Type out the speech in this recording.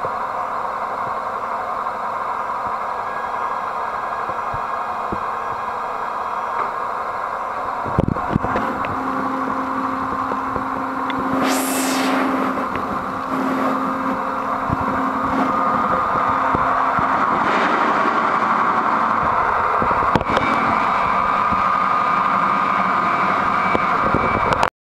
Bye.